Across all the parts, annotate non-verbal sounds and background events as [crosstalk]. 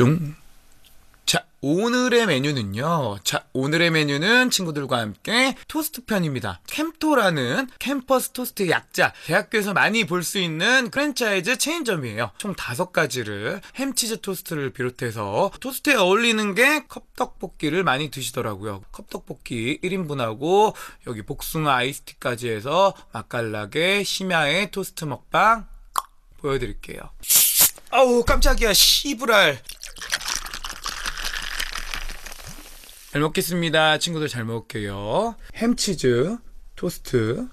슝. 자, 오늘의 메뉴는요. 자, 오늘의 메뉴는 친구들과 함께 토스트 편입니다. 캠토라는 캠퍼스 토스트의 약자. 대학교에서 많이 볼 수 있는 프랜차이즈 체인점이에요. 총 다섯 가지를 햄치즈 토스트를 비롯해서 토스트에 어울리는 게 컵떡볶이를 많이 드시더라고요. 컵떡볶이 1인분하고 여기 복숭아 아이스티까지 해서 맛깔나게 심야의 토스트 먹방 보여드릴게요. 아우 깜짝이야 씨부랄 잘 먹겠습니다. 친구들 잘 먹을게요. 햄치즈 토스트.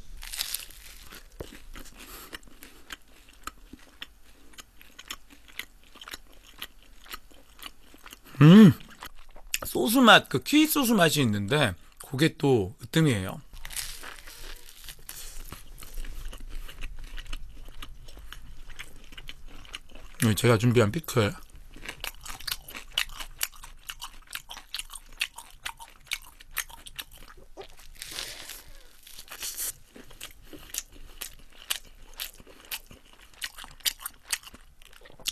음! 소스 맛 그 키위 소스 맛이 있는데 그게 또 으뜸이에요. 네, 제가 준비한 피클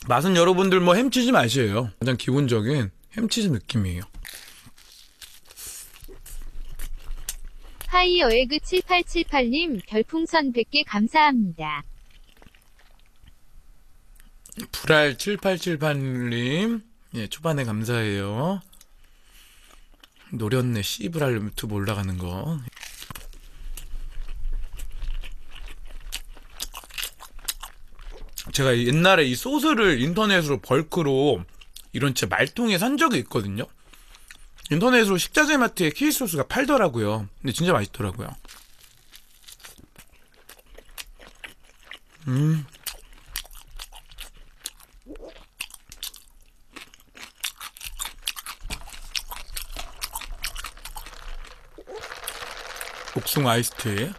맛은 여러분들 뭐 햄치즈 맛이에요. 가장 기본적인 햄치즈 느낌이에요. 하이어에그 7878님 별풍선 100개 감사합니다. 불알 7878님 예 초반에 감사해요. 노렸네 씨불알 유튜브 올라가는 거. 제가 옛날에 이 소스를 인터넷으로 벌크로 이런 제 말통에 산 적이 있거든요. 인터넷으로 식자재 마트에 키위 소스가 팔더라고요. 근데 진짜 맛있더라고요. 음. 복숭아 아이스티.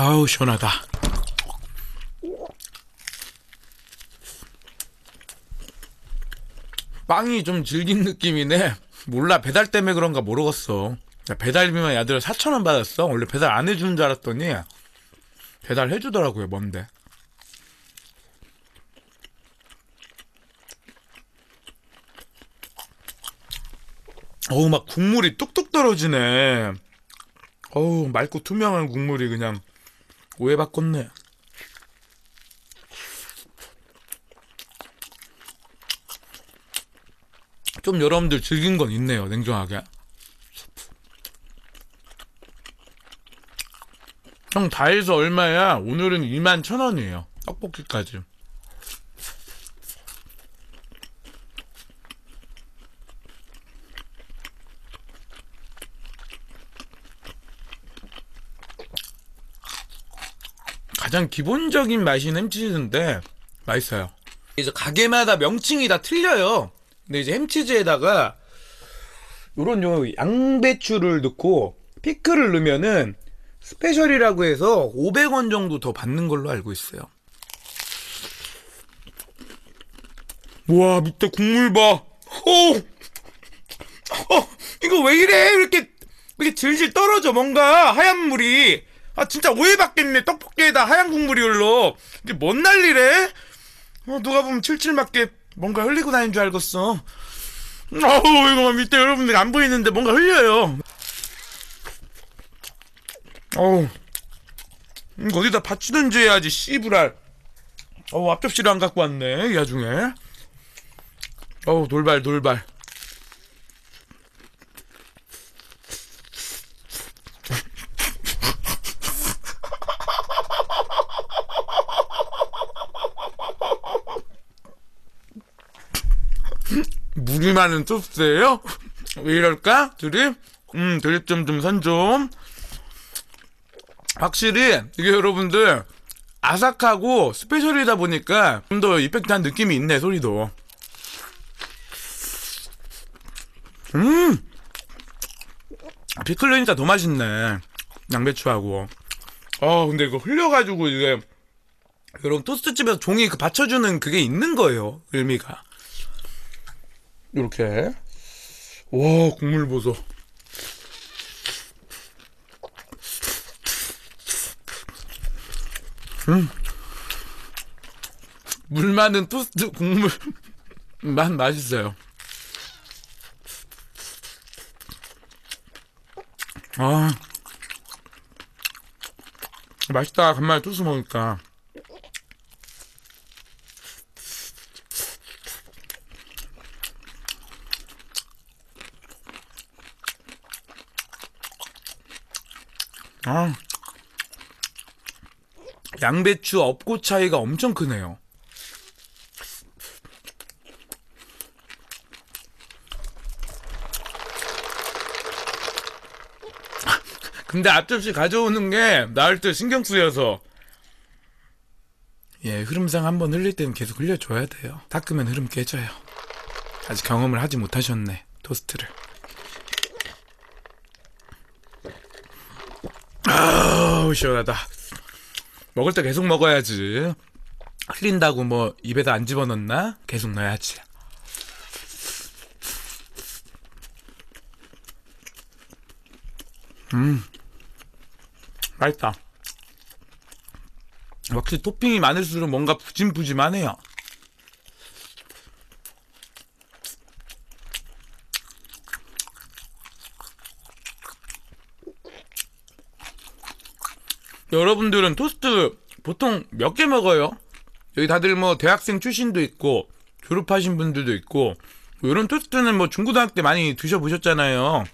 아우 시원하다. 빵이 좀 질긴 느낌이네. 몰라 배달 때문에 그런가 모르겠어. 야, 배달비만 야들 4천 원 받았어. 원래 배달 안 해주는 줄 알았더니 배달 해주더라고요. 뭔데? 어우 막 국물이 뚝뚝 떨어지네. 어우 맑고 투명한 국물이 그냥 오해받겠네. 좀 여러분들 즐긴 건 있네요, 냉정하게. 형 다 해서 얼마야? 오늘은 2만 천 원이에요. 떡볶이까지. 가장 기본적인 맛이 햄치즈인데 맛있어요. 이제 가게마다 명칭이 다 틀려요. 근데 이제 햄치즈에다가 요런 요 양배추를 넣고 피클을 넣으면은 스페셜이라고 해서 500원 정도 더 받는 걸로 알고 있어요. 와 밑에 국물 봐. 어, 어 이거 왜 이래? 이렇게 이렇게 질질 떨어져 뭔가 하얀 물이. 아 진짜 오해받겠네 떡볶이에다 하얀 국물이 흘러. 이게 뭔 난리래? 어, 누가 보면 칠칠 맞게 뭔가 흘리고 다니는 줄 알겠어. 아우 이거 밑에 여러분들 안 보이는데 뭔가 흘려요. 어우 이거 어디다 받치든지 해야지 씨부랄. 어우 앞접시를 안 갖고 왔네 이 와중에. 어우 돌발 돌발. 많은 소스예요? 왜 이럴까? 드립? 음, 드립 좀, 좀, 선 좀. 확실히, 이게 여러분들, 아삭하고 스페셜이다 보니까 좀 더 이펙트한 느낌이 있네, 소리도. 음! 피클 넣으니까 더 맛있네. 양배추하고. 어, 근데 이거 흘려가지고 이게, 여러분, 토스트집에서 종이 그 받쳐주는 그게 있는 거예요, 의미가. 이렇게. 와 국물 보소. 음. 물 많은 토스트 국물. [laughs] 맛 맛있어요. 아. 맛있다. 간만에 토스트 먹으니까 아. 양배추 업고 차이가 엄청 크네요. [laughs] 근데 앞접시 가져오는 게 나을 때 신경 쓰여서. 예 흐름상 한번 흘릴 때는 계속 흘려줘야 돼요. 닦으면 흐름 깨져요. 아직 경험을 하지 못하셨네 토스트를 아우 시원하다. 먹을 때 계속 먹어야지. 흘린다고 뭐 입에다 안 집어넣나? 계속 넣어야지. 맛있다. 확실히 토핑이 많을수록 뭔가 푸짐푸짐하네요. 여러분들은 토스트 보통 몇 개 먹어요? 여기 다들 뭐 대학생 출신도 있고 졸업하신 분들도 있고 뭐 이런 토스트는 뭐 중고등학교 때 많이 드셔보셨잖아요.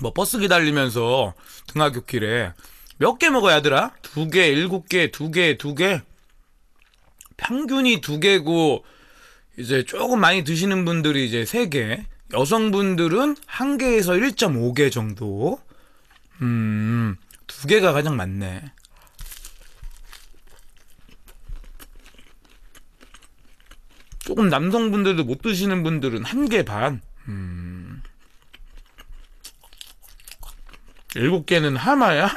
뭐 버스 기다리면서 등하교 길에 몇 개 먹어야 하더라? 두 개, 일곱 개, 두 개, 두 개. 평균이 두 개고 이제 조금 많이 드시는 분들이 이제 세 개. 여성분들은 한 개에서 1.5개 정도. 음, 두 개가 가장 많네. 조금 남성분들도 못 드시는 분들은 한 개 반. 음. 일곱 개는 하마야?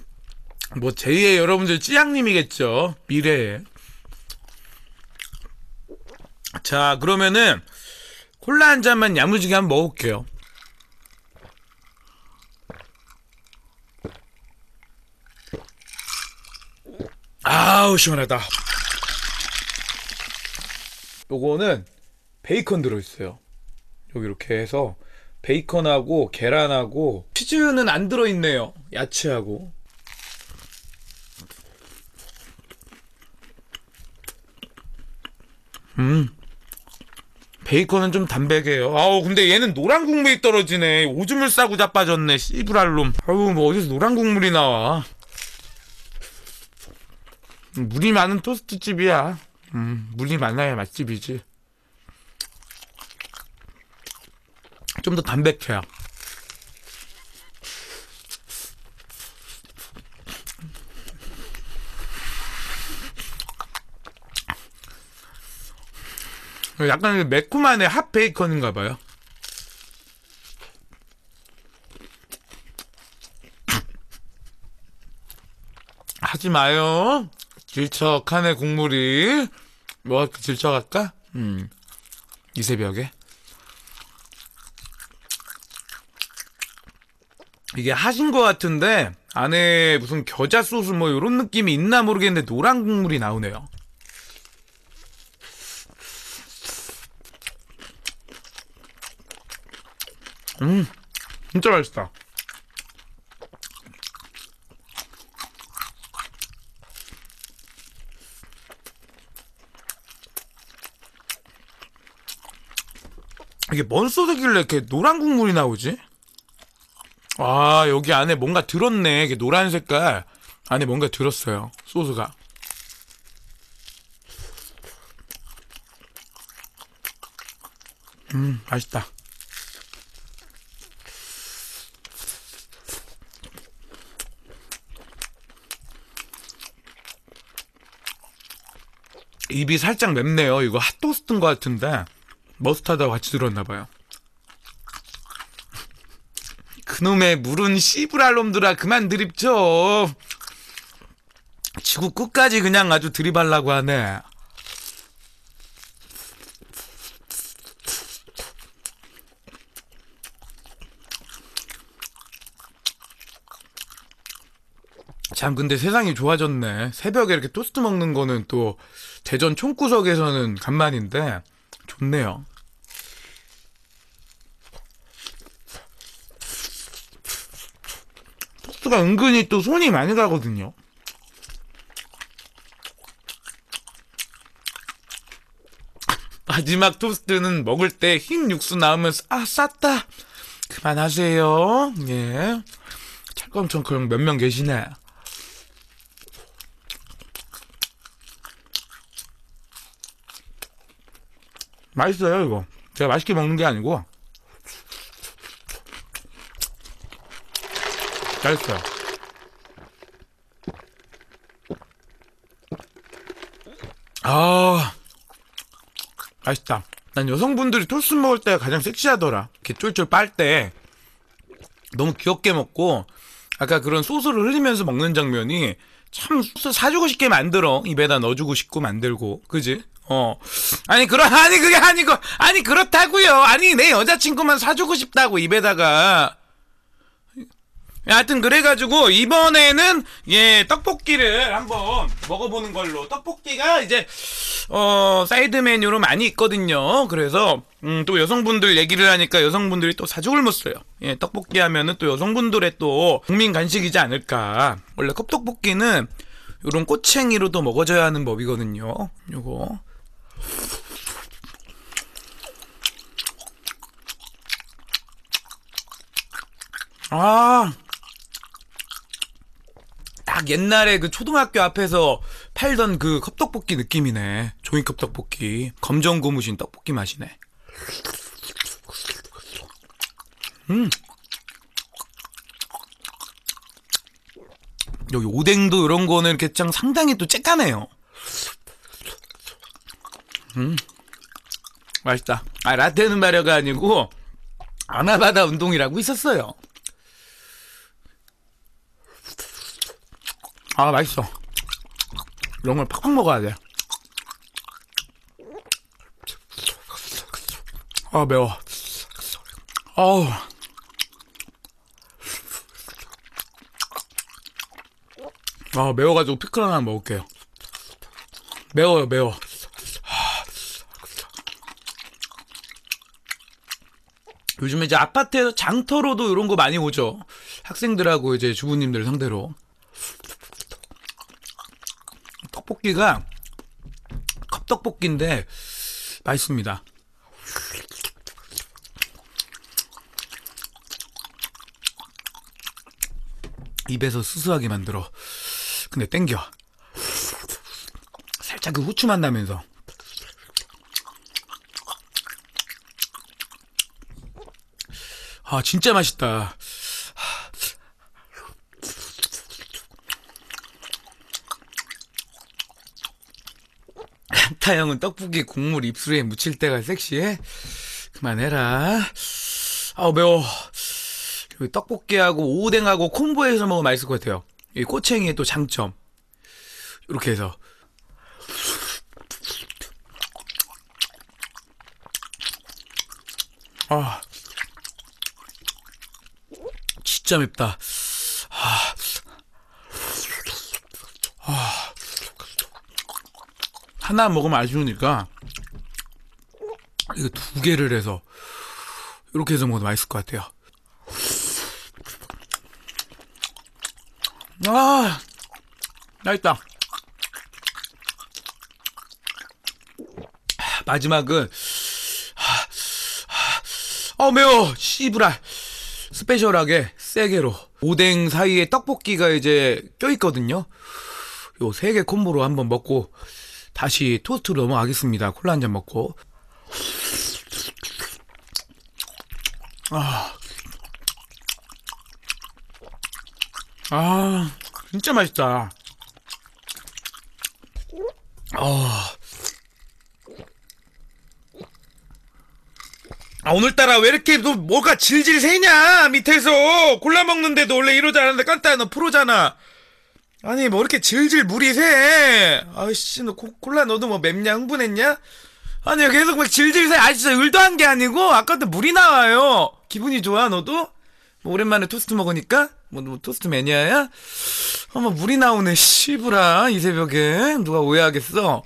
[laughs] 뭐 제2의 여러분들 찌양님이겠죠 미래에 자 그러면은 콜라 한 잔만 야무지게 한번 먹을게요 아우 시원하다 요거는 베이컨 들어있어요 여기 이렇게 해서 베이컨하고 계란하고 치즈는 안 들어있네요 야채하고 음. 베이컨은 좀 담백해요. 아우, 근데 얘는 노란 국물이 떨어지네. 오줌을 싸고 자빠졌네. 씨부랄 놈. 아우, 뭐 어디서 노란 국물이 나와. 물이 많은 토스트 집이야. 음, 물이 많아야 맛집이지. 좀 더 담백해요. 약간 매콤한의 핫 베이컨인가 봐요. 하지 마요. 질척하네 국물이. 뭐 질척할까? 음. 이 새벽에. 이게 하신 것 같은데 안에 무슨 겨자 소스 뭐 이런 느낌이 있나 모르겠는데 노란 국물이 나오네요. 음, 진짜 맛있다. 이게 뭔 소스길래 이렇게 노란 국물이 나오지? 아, 여기 안에 뭔가 들었네. 이게 노란 색깔. 안에 뭔가 들었어요. 소스가. 음, 맛있다. 입이 살짝 맵네요. 이거 핫토스트인 것 같은데 머스타드와 같이 들었나봐요. 그놈의 물은 씨부랄 놈들아 그만 드립쳐. 지구 끝까지 그냥 아주 들이발라고 하네. 참 근데 세상이 좋아졌네. 새벽에 이렇게 토스트 먹는 거는 또 대전 총구석에서는 간만인데 좋네요. 토스트가 은근히 또 손이 많이 가거든요. 마지막 토스트는 먹을 때 흰 육수 나오면서 아 쌌다 그만하세요 예 찰검청 몇명 계시네 맛있어요 이거 제가 맛있게 먹는 게 아니고 잘했어요 아 맛있다. 난 여성분들이 토스 먹을 때가 가장 섹시하더라. 이렇게 쫄쫄 빨 때 너무 귀엽게 먹고 아까 그런 소스를 흘리면서 먹는 장면이 참 소스 사주고 싶게 만들어. 입에다 넣어주고 싶고 만들고. 그지? 어. 아니, 그러, [laughs] 아니, 그게 아니고, 아니, 그렇다고요 아니, 내 여자친구만 사주고 싶다고, 입에다가. 하여튼 그래가지고 이번에는 예 떡볶이를 한번 먹어보는 걸로 떡볶이가 이제 어 사이드 메뉴로 많이 있거든요. 그래서 음, 또 여성분들 얘기를 하니까 여성분들이 또 사죽을 못 써요. 예 떡볶이 하면은 또 여성분들의 또 국민 간식이지 않을까. 원래 컵떡볶이는 요런 꼬챙이로도 먹어줘야 하는 법이거든요. 요거 아. 딱 옛날에 그 초등학교 앞에서 팔던 그 컵떡볶이 느낌이네. 종이컵 떡볶이. 검정 고무신 떡볶이 맛이네. 음. 여기 오뎅도 이런 거는 이렇게 짱 상당히 또 쬐까매요. 음. 맛있다. 아, 라떼는 마려가 아니고, 아나바다 운동이라고 있었어요. 아 맛있어 이런 걸 팍팍 먹어야 돼 아 매워 아우 아 매워가지고 피클 하나 먹을게요 매워요 매워 요즘에 이제 아파트에서 장터로도 이런 거 많이 오죠 학생들하고 이제 주부님들 상대로 떡볶이가 컵떡볶이인데 맛있습니다. 입에서 수수하게 만들어. 근데 땡겨. 살짝 그 후추 맛 나면서. 아, 진짜 맛있다. 타형은 떡볶이 국물 입술에 묻힐 때가 섹시해? 그만해라. 아우, 매워. 떡볶이하고 오뎅하고 콤보해서 먹으면 맛있을 것 같아요. 이 꼬챙이의 또 장점. 이렇게 해서. 아. 진짜 맵다. 하나 먹으면 아쉬우니까 이거 두 개를 해서 이렇게 해서 먹어도 맛있을 것 같아요. 아, 맛있다. 마지막은 아 매워 씨브랄 스페셜하게 세게로 오뎅 사이에 떡볶이가 이제 껴있거든요. 요 세 개 콤보로 한번 먹고 다시 토스트로 넘어가겠습니다. 콜라 한 잔 먹고. 아. 아, 진짜 맛있다. 아. 아, 오늘따라 왜 이렇게 너 뭐가 질질 새냐? 밑에서. 골라 먹는데도 원래 이러지 않았는데 깐따야 너 프로잖아. 아니 뭐 이렇게 질질 물이 새. 아이씨 너 코- 콜라 너도 뭐 맵냐 흥분했냐? 아니 계속 막 질질 새. 아 진짜 을도한 게 아니고 아까도 물이 나와요. 기분이 좋아 너도? 뭐 오랜만에 토스트 먹으니까 뭐, 뭐 토스트 매니아야? 어머 물이 나오네 씨부라 이 새벽에. 누가 오해하겠어?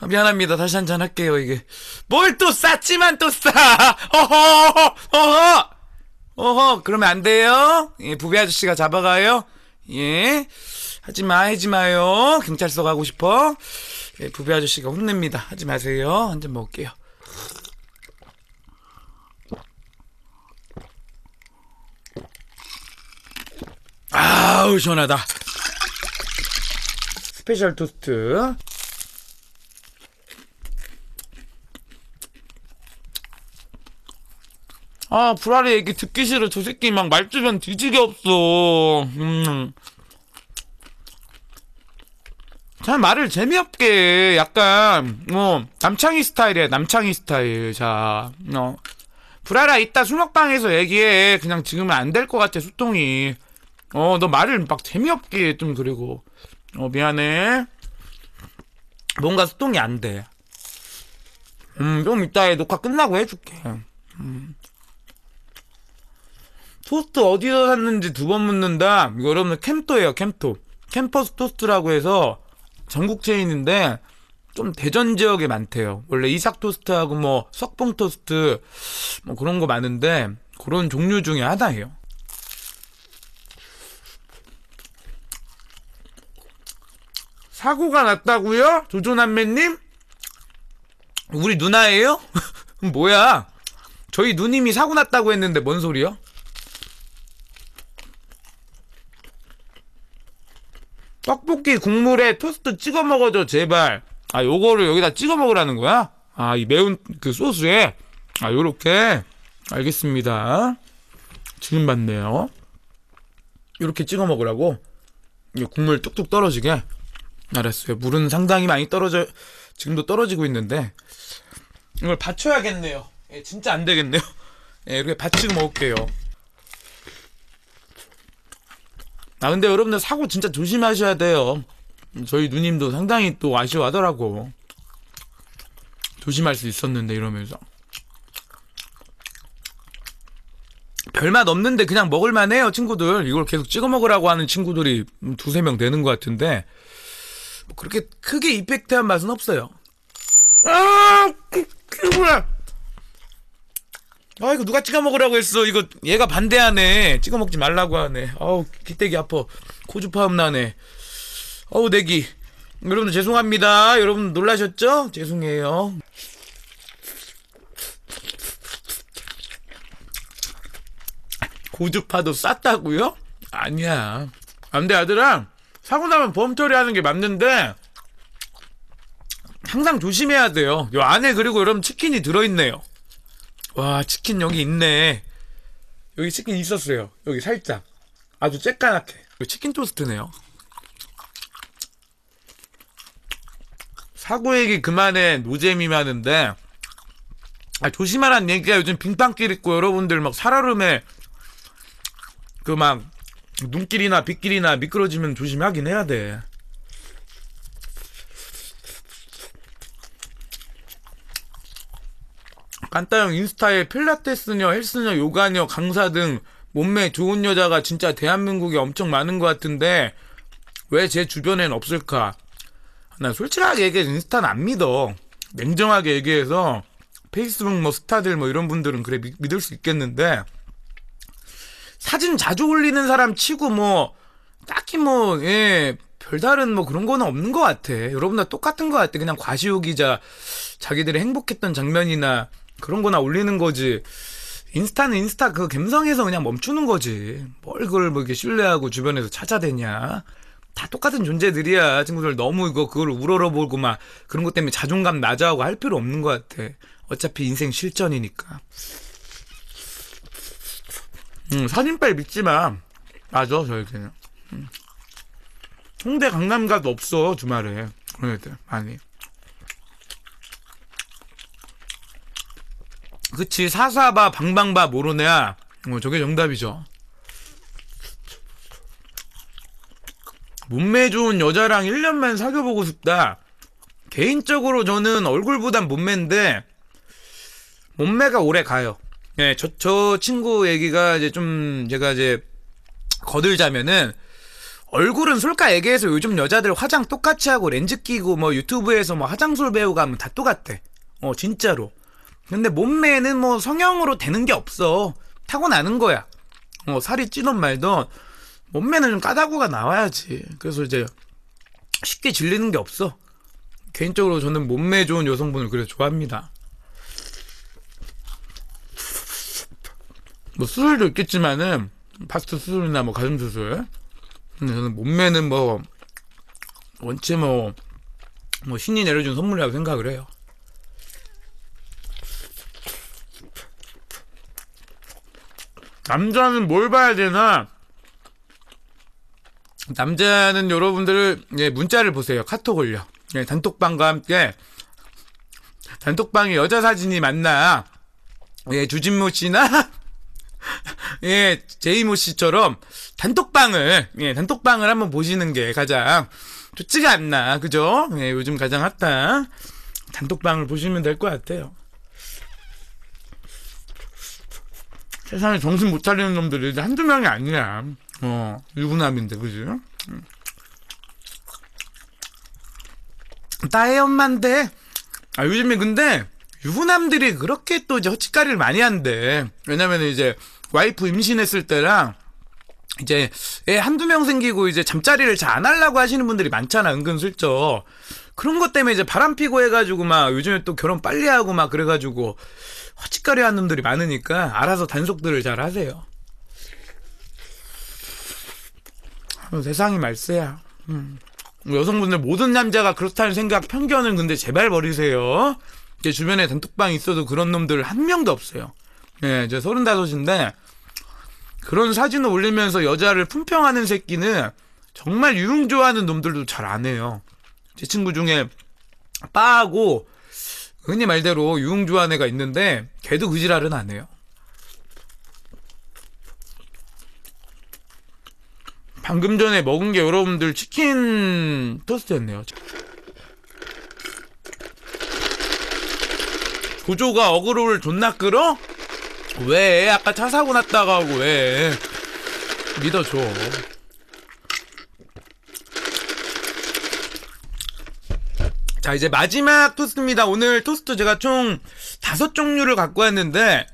아, 미안합니다. 다시 한잔 할게요 이게. 뭘 또 쌌지만 또 싸? 어허 어허! 어허 그러면 안 돼요? 예 부배 아저씨가 잡아가요? 예. 하지마 하지마요. 경찰서 가고 싶어? 예 부배 아저씨가 혼냅니다. 하지 마세요. 한 잔 먹을게요 아우 시원하다. 스페셜 토스트. 아 불알이 얘기 듣기 싫어. 저 새끼 막 말주변 뒤지게 없어. 음. 참 말을 재미없게 약간 뭐 남창희 스타일이야 남창희 스타일. 자 어. 불알아 이따 술 먹방에서 얘기해. 그냥 지금은 안 될 것 같아 소통이 어, 너 말을 막 재미없게 좀 그리고. 어, 미안해. 뭔가 소통이 안 돼. 음, 좀 이따에 녹화 끝나고 해줄게. 음. 토스트 어디서 샀는지 두 번 묻는다. 이거 여러분들 캠토예요, 캠토. 캠퍼스 토스트라고 해서 전국 체인인데 좀 대전 지역에 많대요. 원래 이삭 토스트하고 뭐 석봉 토스트 뭐 그런 거 많은데 그런 종류 중에 하나예요. 사고가 났다고요? 조조남매님? 우리 누나예요? [laughs] 뭐야? 저희 누님이 사고 났다고 했는데 뭔 소리요? 떡볶이 국물에 토스트 찍어 먹어줘 제발. 아 요거를 여기다 찍어 먹으라는 거야? 아 이 매운 그 소스에 아 요렇게 알겠습니다. 지금 봤네요. 요렇게 찍어 먹으라고. 국물 뚝뚝 떨어지게. 알았어요. 물은 상당히 많이 떨어져 지금도 떨어지고 있는데 이걸 받쳐야겠네요. 예, 진짜 안 되겠네요. [laughs] 예, 이렇게 받치고 먹을게요. 아 근데 여러분들 사고 진짜 조심하셔야 돼요. 저희 누님도 상당히 또 아쉬워하더라고. 조심할 수 있었는데 이러면서 별맛 없는데 그냥 먹을만해요 친구들. 이걸 계속 찍어 먹으라고 하는 친구들이 두세 명 되는 것 같은데 뭐 그렇게 크게 이펙트한 맛은 없어요. 아, 그, 그 뭐야? 아 이거 누가 찍어 먹으라고 했어? 이거 얘가 반대하네. 찍어 먹지 말라고 하네. 아우 기대기 아파. 고주파음 나네. 어우 내기. 여러분들 죄송합니다. 여러분 놀라셨죠? 죄송해요. 고주파도 쌌다고요? 아니야. 안 돼 아들아. 사고 나면 보험 처리하는 게 맞는데 항상 조심해야 돼요. 요 안에 그리고 여러분 치킨이 들어있네요. 와 치킨 여기 있네. 여기 치킨 있었어요. 여기 살짝 아주 쬐까맣게. 치킨 토스트네요. 사고 얘기 그만해 노잼이 많은데 아, 조심하라는 얘기가 요즘 빙판길 있고 여러분들 막 살얼음에 그 막 눈길이나 빗길이나 미끄러지면 조심하긴 해야 돼. 깐따형 인스타에 필라테스녀, 헬스녀, 요가녀, 강사 등 몸매 좋은 여자가 진짜 대한민국에 엄청 많은 것 같은데 왜 제 주변엔 없을까? 난 솔직하게 얘기해서 인스타는 안 믿어. 냉정하게 얘기해서 페이스북 뭐 스타들 뭐 이런 분들은 그래 믿- 믿을 수 있겠는데 사진 자주 올리는 사람 치고 뭐 딱히 뭐 예, 별다른 뭐 그런 거는 없는 것 같아. 여러분들 똑같은 것 같아. 그냥 과시욕이자 자기들이 행복했던 장면이나 그런 거나 올리는 거지. 인스타는 인스타 그 감성에서 그냥 멈추는 거지. 뭘 그걸 뭐 이렇게 신뢰하고 주변에서 찾아대냐. 다 똑같은 존재들이야. 친구들 너무 이거 그걸 우러러보고 막 그런 것 때문에 자존감 낮아하고 할 필요 없는 것 같아. 어차피 인생 실전이니까. 음, 사진빨 믿지 마. 맞아, 저에게는. 음. 홍대 강남 가도 없어, 주말에. 그런 애들, 많이. 그치, 사사바, 방방바, 모르네야. 어, 저게 정답이죠. 몸매 좋은 여자랑 1년만 사귀어보고 싶다. 개인적으로 저는 얼굴보단 몸매인데, 몸매가 오래 가요. 예, 저, 저 친구 얘기가 이제 좀, 제가 이제, 거들자면은 얼굴은 솔까에게에서 요즘 여자들 화장 똑같이 하고 렌즈 끼고 뭐 유튜브에서 뭐 화장술 배우고 하면 다 똑같대. 어 진짜로. 근데 몸매는 뭐 성형으로 되는 게 없어. 타고나는 거야. 어 살이 찌든 말든 몸매는 좀 까다구가 나와야지. 그래서 이제 쉽게 질리는 게 없어. 개인적으로 저는 몸매 좋은 여성분을 그래 좋아합니다. 뭐 수술도 있겠지만은 파스트 수술이나 뭐 가슴 수술. 근데 저는 몸매는 뭐 원체 뭐, 뭐 신이 내려준 선물이라고 생각을 해요. 남자는 뭘 봐야 되나? 남자는 여러분들 예, 문자를 보세요. 카톡을요. 예, 단톡방과 함께 단톡방에 여자 사진이 많나? 예, 주진모 씨나 예, 제이모 씨처럼 단톡방을 예, 단톡방을 한번 보시는 게 가장 좋지가 않나. 그죠? 예, 요즘 가장 핫한 단톡방을 보시면 될 것 같아요. 세상에 정신 못 차리는 놈들이 한두 명이 아니야. 어, 유부남인데, 그지? 음. 나의 엄마인데, 아, 요즘에 근데, 유부남들이 그렇게 또 이제 헛짓거리를 많이 한대. 왜냐면 이제, 와이프 임신했을 때랑, 이제, 애 한두 명 생기고 이제 잠자리를 잘 안 하려고 하시는 분들이 많잖아, 은근슬쩍. 그런 것 때문에 이제 바람 피고 해가지고 막, 요즘에 또 결혼 빨리 하고 막 그래가지고, 헛짓거리 하는 놈들이 많으니까, 알아서 단속들을 잘 하세요. 어, 세상이 말세야. 음. 여성분들 모든 남자가 그렇다는 생각 편견은 근데 제발 버리세요. 제 주변에 단톡방 있어도 그런 놈들 한 명도 없어요. 예, 저 서른다섯인데 그런 사진을 올리면서 여자를 품평하는 새끼는 정말 유흥 좋아하는 놈들도 잘 안 해요. 제 친구 중에 빠하고 흔히 말대로 유흥 좋아하는 애가 있는데 걔도 그 지랄은 안 해요. 방금 전에 먹은 게 여러분들 치킨 토스트였네요. 조조가 어그로를 존나 끌어? 왜? 아까 차 사고 났다가 왜? 믿어줘. 자, 이제 마지막 토스트입니다. 오늘 토스트 제가 총 다섯 종류를 갖고 왔는데,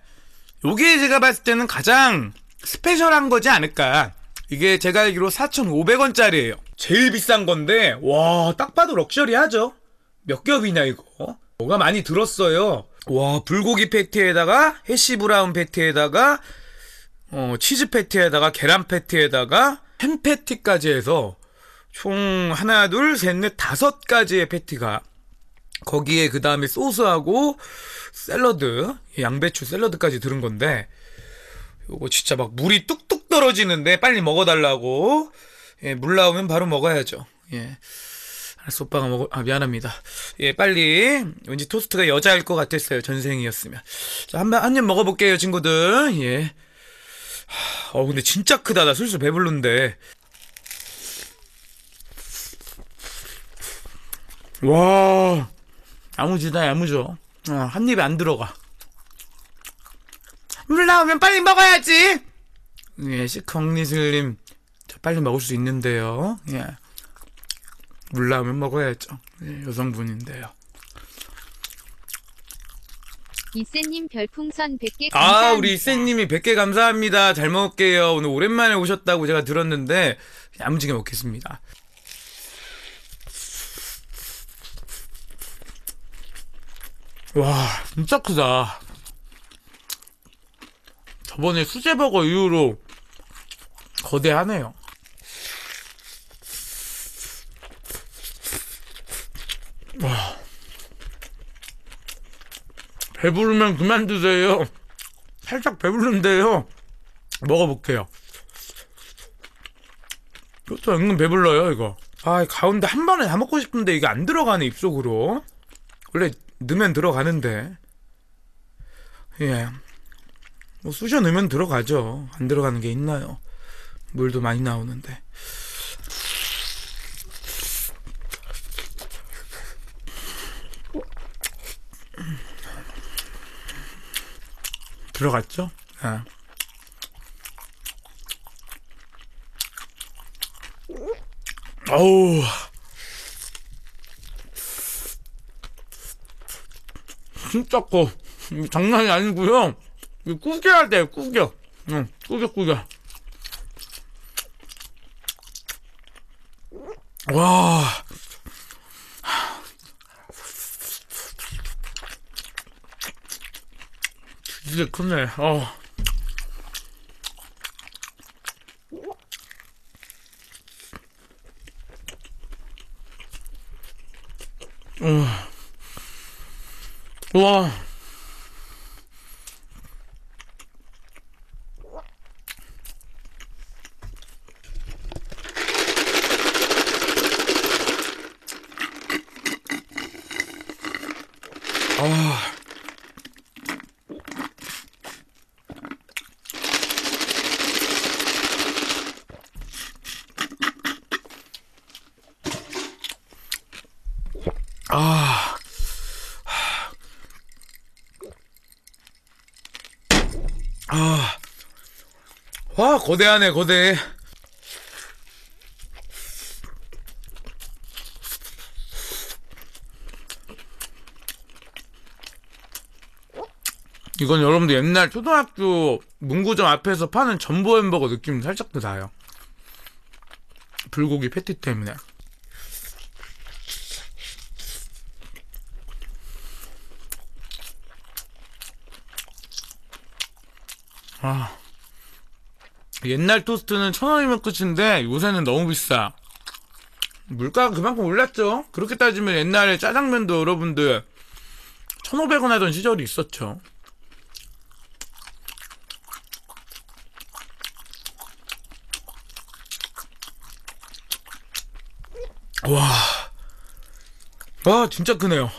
요게 제가 봤을 때는 가장 스페셜한 거지 않을까. 이게 제가 알기로 4,500원짜리예요. 제일 비싼 건데 와, 딱 봐도 럭셔리하죠. 몇 겹이냐 이거? 뭐가 많이 들었어요. 와, 불고기 패티에다가 해시 브라운 패티에다가 어, 치즈 패티에다가 계란 패티에다가 햄 패티까지 해서 총 하나, 둘, 셋, 넷, 다섯 가지의 패티가 거기에 그 다음에 소스하고 샐러드, 양배추 샐러드까지 들은 건데 요거 진짜 막 물이 뚝뚝 떨어지는데 빨리 먹어달라고. 예, 물 나오면 바로 먹어야죠. 예. 알았어, 오빠가 먹어, 아, 미안합니다. 예, 빨리. 왠지 토스트가 여자일 것 같았어요, 전생이었으면. 자, 한, 번- 한입 먹어볼게요, 친구들. 예. 하, 어, 근데 진짜 크다. 나 슬슬 배불른데. 와. 야무지다, 야무져. 어, 한 입에 안 들어가. 물 나오면 빨리 먹어야지. 예, 시컹리슬님, 저 빨리 먹을 수 있는데요. 예, 물 나오면 먹어야죠. 예, 여성분인데요. 이세님 별풍선 100개 감사합니다. 아, 우리 이세님이 100개 감사합니다. 잘 먹을게요. 오늘 오랜만에 오셨다고 제가 들었는데 야무지게 먹겠습니다. 와, 진짜 크다. 저번에 수제버거 이후로 거대하네요. 배부르면 그만 드세요. 살짝 배부른데요. 먹어볼게요. 그것도 은근 배불러요, 이거. 아, 가운데 한 번에 다 먹고 싶은데 이게 안 들어가네, 입속으로. 원래 넣으면 들어가는데. 예. 뭐 쑤셔 넣으면 들어가죠. 안 들어가는 게 있나요? 물도 많이 나오는데. 들어갔죠? 예. 아. 어우. 진짜 커. 장난이 아니고요. 꾸겨야 돼, 꾸겨. 응, 꾸겨, 꾸겨. 와. 진짜 크네. 어. 와. 아. 아. 아. 와, 거대하네, 거대. 이건 여러분들 옛날 초등학교 문구점 앞에서 파는 전보 햄버거 느낌 살짝 더 나요. 불고기 패티 때문에. 옛날 토스트는 천 원이면 끝인데 요새는 너무 비싸. 물가가 그만큼 올랐죠. 그렇게 따지면 옛날에 짜장면도 여러분들 1,500원 하던 시절이 있었죠. 와. 와, 진짜 크네요.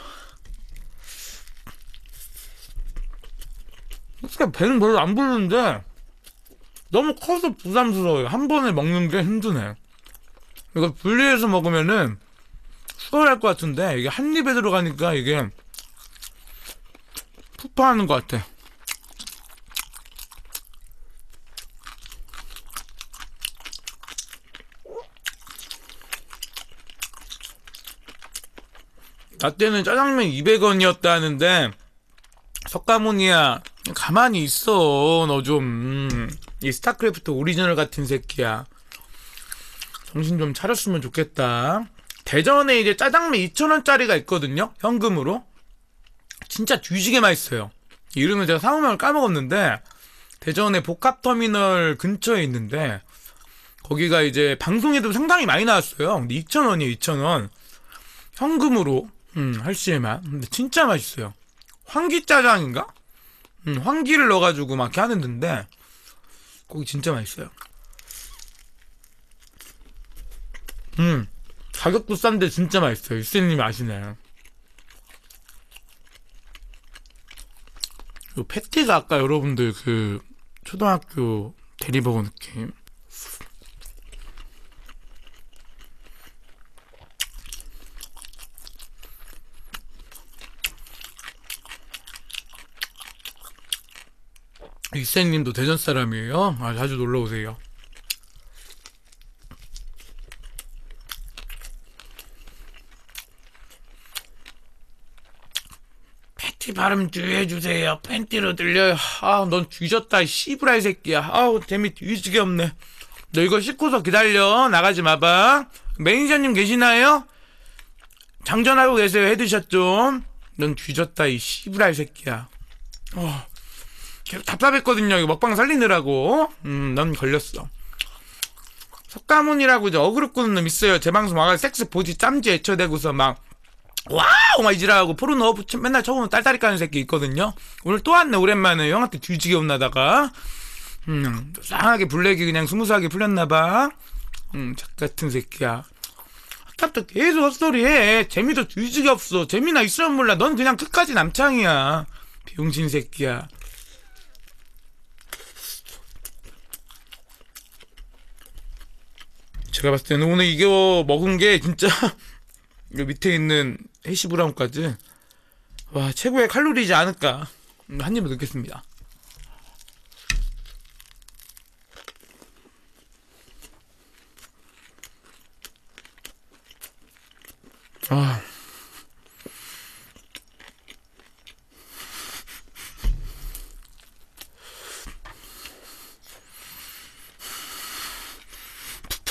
솔직히 배는 별로 안 부르는데 너무 커서 부담스러워요. 한 번에 먹는 게 힘드네. 이거 분리해서 먹으면은 수월할 것 같은데 이게 한 입에 들어가니까 이게 푸파하는 것 같아. 나 때는 짜장면 200원이었다는데 석가모니야 가만히 있어 너 좀 이 스타크래프트 오리지널 같은 새끼야. 정신 좀 차렸으면 좋겠다. 대전에 이제 짜장면 2,000원짜리가 있거든요 현금으로. 진짜 뒤지게 맛있어요. 이름을 제가 상호명을 까먹었는데 대전의 복합터미널 근처에 있는데 거기가 이제 방송에도 상당히 많이 나왔어요. 근데 2,000원이에요 2,000원. 현금으로 음, 할 시에만 근데 진짜 맛있어요. 황기짜장인가? 음, 황기를 넣어가지고 막 이렇게 하는데 거기 진짜 맛있어요. 음, 가격도 싼데 진짜 맛있어요. 유쌤님이 아시네. 요 패티가 아까 여러분들 그 초등학교 대리버거 느낌. 이쌤님도 대전 사람이에요? 아, 자주 놀러 오세요. 패티 발음 주의해주세요. 팬티로 들려요. 아, 넌 뒤졌다, 이 씨부라이 새끼야. 아우, 재미 뒤지게 없네. 너 이거 씻고서 기다려. 나가지 마봐. 매니저님 계시나요? 장전하고 계세요. 좀. 넌 뒤졌다, 이 씨부라이 새끼야. 어. 계속 답답했거든요. 먹방 살리느라고. 음, 넌 걸렸어. 석가모니라고 이제 어그로 끄는 놈 있어요. 제 방송 와가 섹스 보지 짬지 애쳐대고서 막 와우 막 이지랄하고 포르노 붙- 맨날 쳐보면 딸딸이 까는 새끼 있거든요. 오늘 또 왔네 오랜만에 형한테 뒤지게 혼나다가 음 싸하게 블랙이 그냥 스무스하게 풀렸나봐. 음 좆 같은 새끼야. 아까부터 계속 헛소리해. 재미도 뒤지게 없어. 재미나 있으면 몰라. 넌 그냥 끝까지 남창이야. 비용신 새끼야. 제가 봤을 때는 오늘 이거 먹은 게 진짜 [laughs] 이 밑에 있는 해시 브라운까지 와 최고의 칼로리지 않을까 음, 한 입을 넣겠습니다. 아.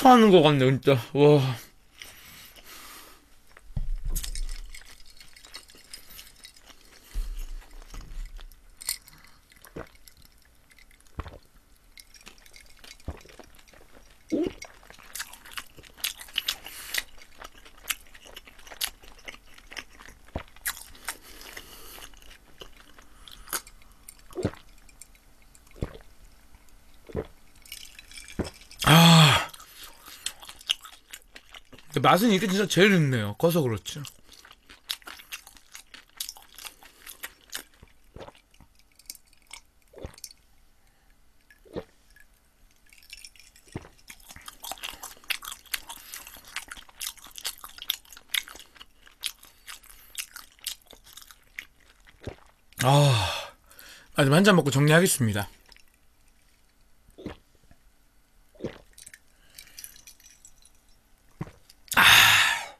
푸파하는 것 같네, 진짜. 와. 맛은 이게 진짜 제일 좋네요. 커서 그렇지. 아, 마지막 한 잔 먹고 정리하겠습니다.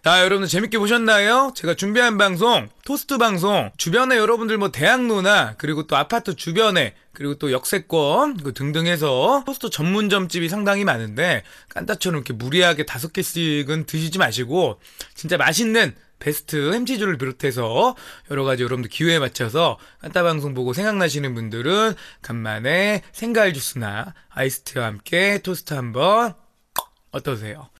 자, 여러분들 재밌게 보셨나요? 제가 준비한 방송, 토스트 방송, 주변에 여러분들 뭐 대학로나, 그리고 또 아파트 주변에, 그리고 또 역세권, 그 등등 해서 토스트 전문점집이 상당히 많은데, 깐따처럼 이렇게 무리하게 다섯 개씩은 드시지 마시고, 진짜 맛있는 베스트 햄치즈를 비롯해서 여러 가지 여러분들 기호에 맞춰서 깐따 방송 보고 생각나시는 분들은 간만에 생과일 주스나 아이스티와 함께 토스트 한번 어떠세요?